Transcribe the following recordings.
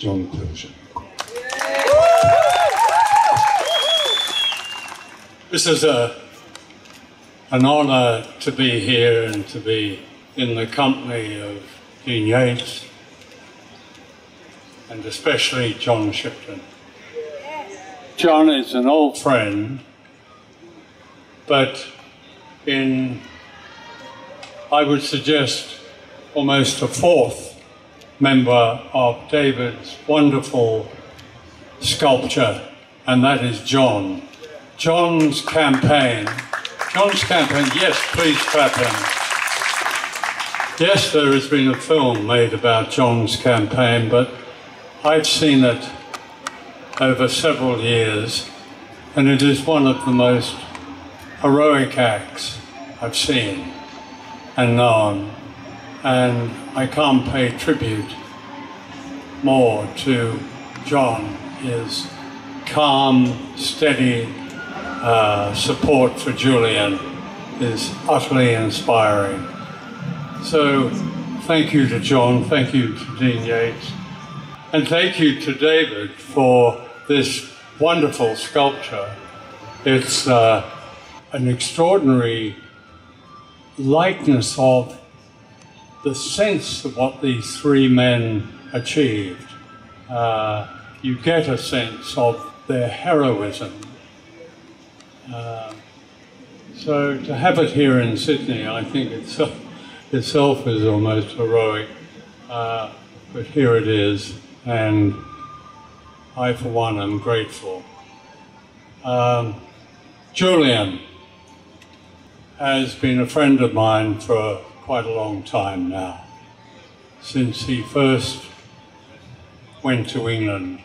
John Pilger. This is a, an honour to be here and to be in the company of Dean Yates and especially John Shipton. John is an old friend, but in, I would suggest, almost a fourth member of David's wonderful sculpture, and that is John. John's campaign, John's campaign, yes, please clap him. Yes, there has been a film made about John's campaign, but I've seen it over several years, and it is one of the most heroic acts I've seen and known, and I can't pay tribute more to John, his calm, steady, uh, support for Julian is utterly inspiring. So thank you to John, thank you to Dean Yates, and thank you to David for this wonderful sculpture. It's uh, an extraordinary likeness of the sense of what these three men achieved. Uh, you get a sense of their heroism uh, so to have it here in Sydney, I think itself, itself is almost heroic. Uh, but here it is, and I, for one, am grateful. Um, Julian has been a friend of mine for quite a long time now, since he first went to England.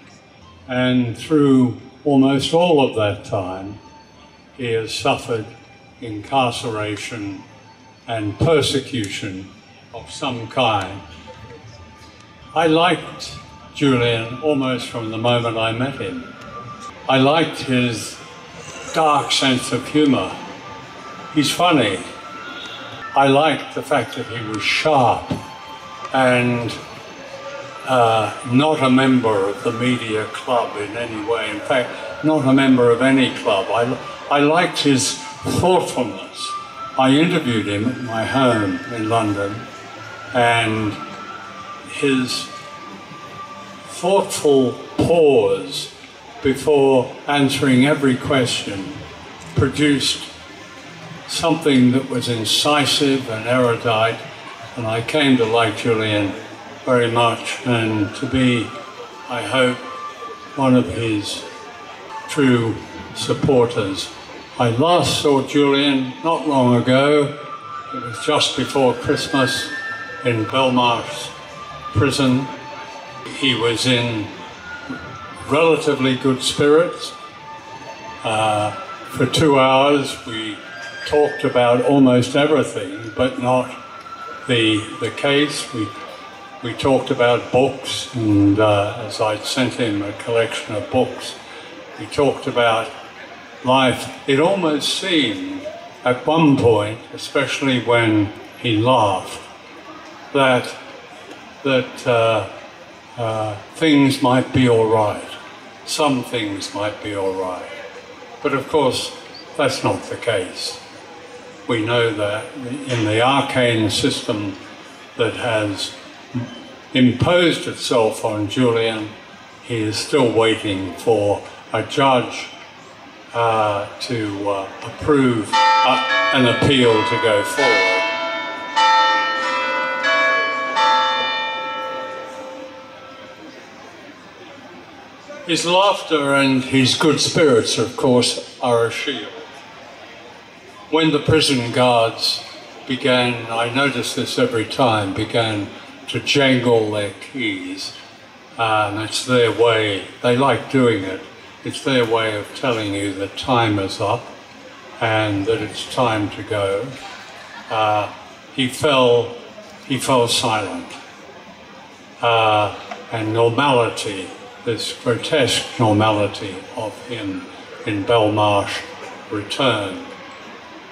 And through almost all of that time, he has suffered incarceration and persecution of some kind. I liked Julian almost from the moment I met him. I liked his dark sense of humour. He's funny. I liked the fact that he was sharp and uh, not a member of the media club in any way. In fact, not a member of any club. I, I liked his thoughtfulness. I interviewed him at my home in London, and his thoughtful pause before answering every question produced something that was incisive and erudite, and I came to like Julian very much and to be, I hope, one of his true supporters. I last saw Julian not long ago. It was just before Christmas in Belmarsh prison. He was in relatively good spirits. Uh, for two hours, we talked about almost everything, but not the the case. We we talked about books, and uh, as I'd sent him a collection of books, we talked about life. It almost seemed at one point, especially when he laughed, that that uh, uh, things might be all right. Some things might be all right. But of course, that's not the case. We know that in the arcane system that has imposed itself on Julian, he is still waiting for a judge uh, to uh, approve uh, an appeal to go forward. His laughter and his good spirits, of course, are a shield. When the prison guards began, I notice this every time, began to jangle their keys, and it's their way, they like doing it, it's their way of telling you that time is up and that it's time to go. Uh, he fell, he fell silent. Uh, and normality, this grotesque normality of him in Belmarsh returned.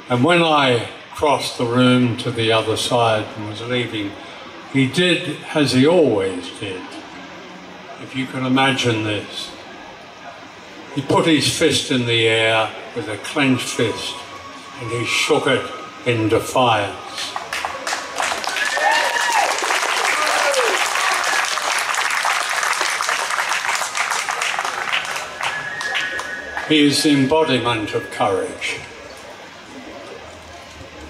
And when I crossed the room to the other side and was leaving, he did as he always did. if you can imagine this. He put his fist in the air with a clenched fist and he shook it in defiance. He is the embodiment of courage.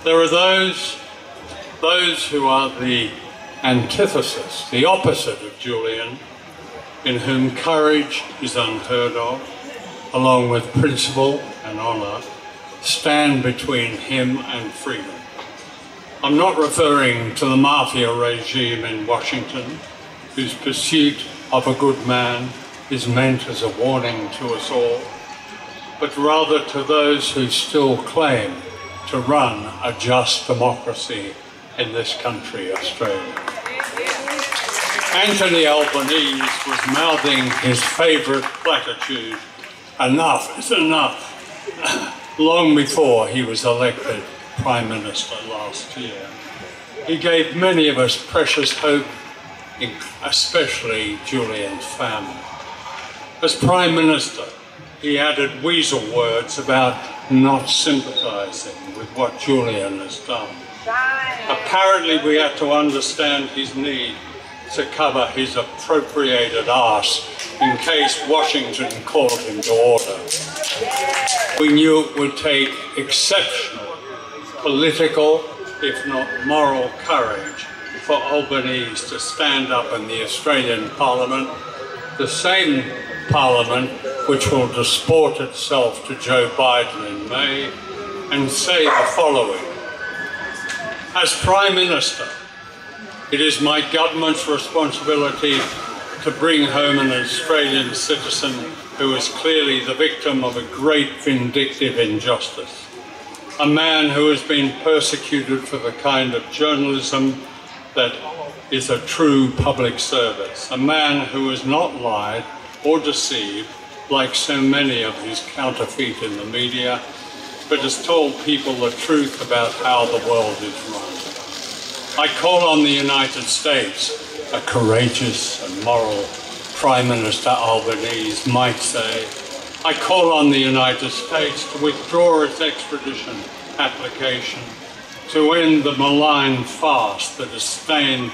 There are those, those who are the antithesis, the opposite of Julian, in whom courage is unheard of, along with principle and honour, stand between him and freedom. I'm not referring to the mafia regime in Washington, whose pursuit of a good man is meant as a warning to us all but rather to those who still claim to run a just democracy in this country, Australia. Anthony Albanese was mouthing his favourite platitude, enough is enough, long before he was elected Prime Minister last year. He gave many of us precious hope, especially Julian's family. As Prime Minister, he added weasel words about not sympathising with what Julian has done. Apparently we had to understand his need to cover his appropriated arse in case Washington called him to order. We knew it would take exceptional political, if not moral courage for Albanese to stand up in the Australian Parliament, the same Parliament which will disport itself to Joe Biden in May and say the following. As Prime Minister, it is my government's responsibility to bring home an Australian citizen who is clearly the victim of a great vindictive injustice. A man who has been persecuted for the kind of journalism that is a true public service. A man who has not lied or deceive, like so many of his counterfeit in the media, but has told people the truth about how the world is run. I call on the United States, a courageous and moral Prime Minister Albanese might say, I call on the United States to withdraw its extradition application to end the malign farce that has stained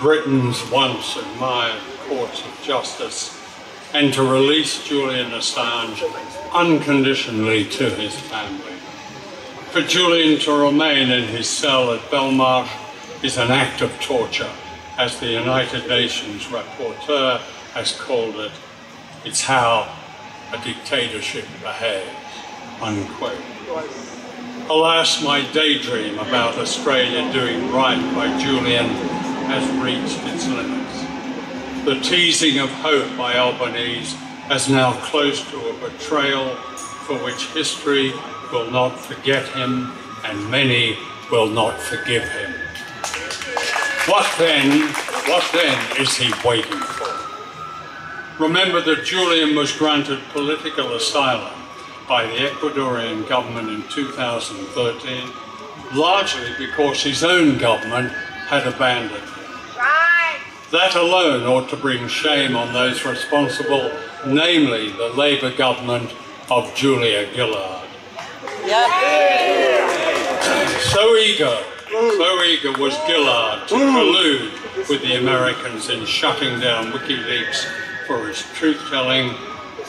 Britain's once admired courts of justice and to release Julian Assange unconditionally to his family. For Julian to remain in his cell at Belmarsh is an act of torture, as the United Nations rapporteur has called it. It's how a dictatorship behaves, unquote. Alas, my daydream about Australia doing right by Julian has reached its limits. The teasing of hope by Albanese as now close to a betrayal for which history will not forget him and many will not forgive him. What then, what then is he waiting for? Remember that Julian was granted political asylum by the Ecuadorian government in 2013, largely because his own government had abandoned. That alone ought to bring shame on those responsible, namely the Labour government of Julia Gillard. So eager, so eager was Gillard to collude with the Americans in shutting down WikiLeaks for his truth-telling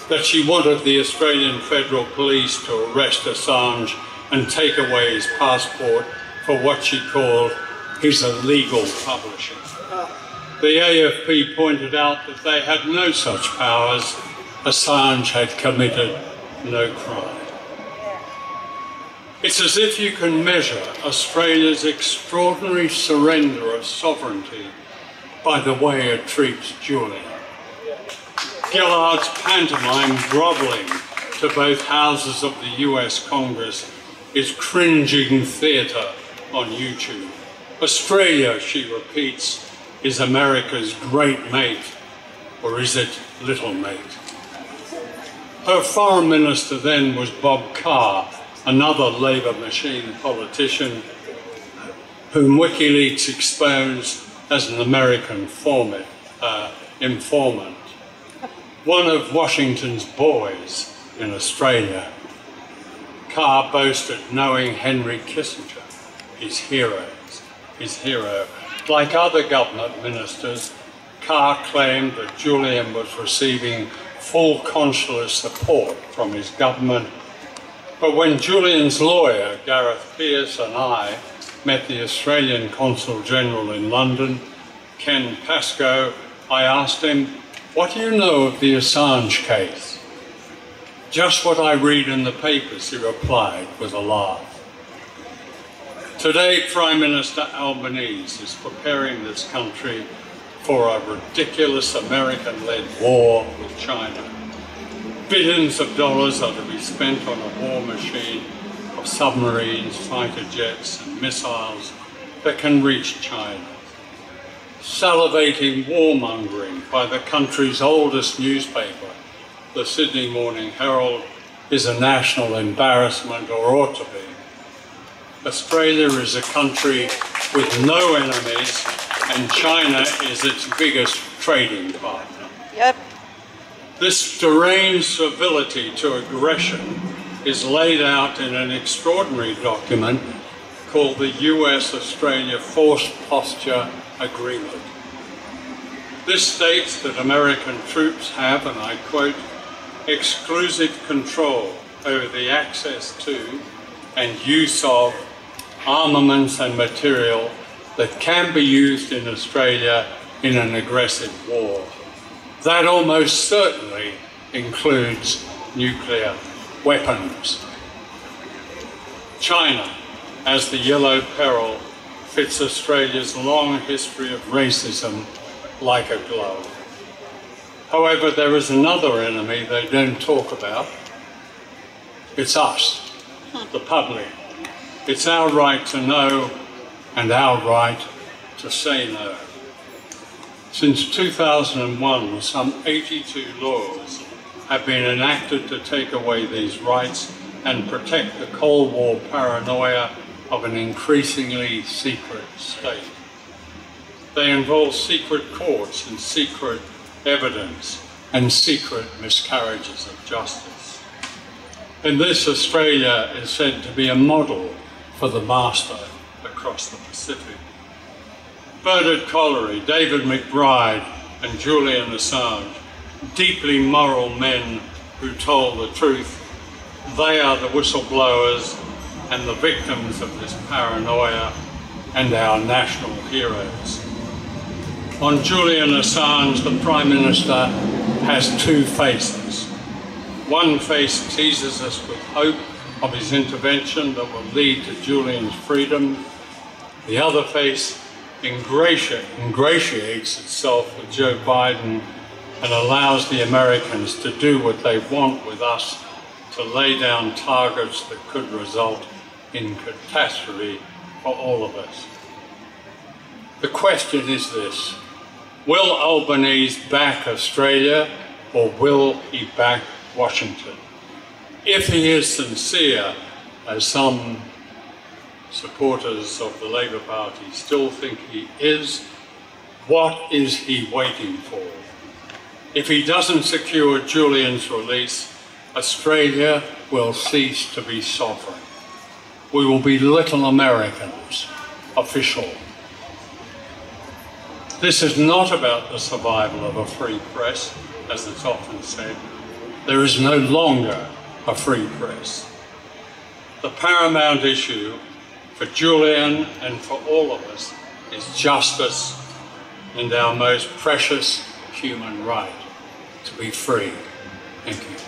that she wanted the Australian Federal Police to arrest Assange and take away his passport for what she called his illegal publishing the AFP pointed out that they had no such powers. Assange had committed no crime. It's as if you can measure Australia's extraordinary surrender of sovereignty by the way it treats Julian. Gillard's pantomime grovelling to both houses of the US Congress is cringing theatre on YouTube. Australia, she repeats, is America's great mate, or is it little mate? Her foreign minister then was Bob Carr, another Labour machine politician whom WikiLeaks exposed as an American format, uh, informant. one of Washington's boys in Australia, Carr boasted knowing Henry Kissinger, his heroes, his hero. Like other government ministers, Carr claimed that Julian was receiving full consular support from his government. But when Julian's lawyer, Gareth Peirce, and I met the Australian Consul General in London, Ken Pascoe, I asked him, What do you know of the Assange case? Just what I read in the papers, he replied with a laugh. Today, Prime Minister Albanese is preparing this country for a ridiculous American led war with China. Billions of dollars are to be spent on a war machine of submarines, fighter jets, and missiles that can reach China. Salivating warmongering by the country's oldest newspaper, the Sydney Morning Herald, is a national embarrassment or ought to be. Australia is a country with no enemies and China is its biggest trading partner. Yep. This deranged civility to aggression is laid out in an extraordinary document called the US Australia Force Posture Agreement. This states that American troops have, and I quote, exclusive control over the access to and use of armaments and material that can be used in Australia in an aggressive war. That almost certainly includes nuclear weapons. China, as the yellow peril, fits Australia's long history of racism like a glove. However, there is another enemy they don't talk about. It's us, the public. It's our right to know and our right to say no. Since 2001, some 82 laws have been enacted to take away these rights and protect the Cold War paranoia of an increasingly secret state. They involve secret courts and secret evidence and secret miscarriages of justice. In this, Australia is said to be a model for the master across the Pacific. Bernard Collaery, David McBride, and Julian Assange, deeply moral men who told the truth, they are the whistleblowers and the victims of this paranoia and our national heroes. On Julian Assange, the Prime Minister has two faces. One face teases us with hope of his intervention that will lead to Julian's freedom the other face ingratiates itself with Joe Biden and allows the Americans to do what they want with us to lay down targets that could result in catastrophe for all of us. The question is this Will Albanese back Australia or will he back Washington? If he is sincere, as some supporters of the Labour Party still think he is, what is he waiting for? If he doesn't secure Julian's release, Australia will cease to be sovereign. We will be little Americans, official. This is not about the survival of a free press, as it's often said. There is no longer a free press. The paramount issue for Julian and for all of us is justice and our most precious human right to be free. Thank you.